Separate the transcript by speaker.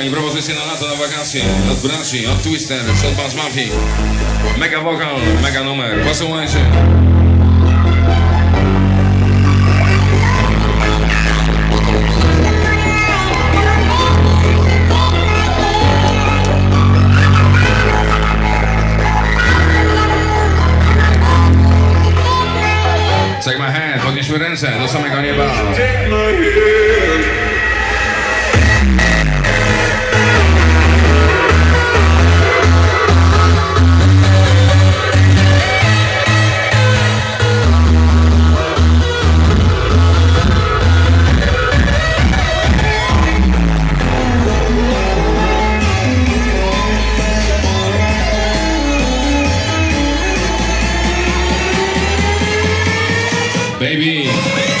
Speaker 1: Kochani, propozycje na lato, na wakacje od Braci, od Twister, od Bass Mafii. Mega wokal, mega numer, posłuchajcie. Take my hand, podnieśmy ręce do samego nieba. Baby.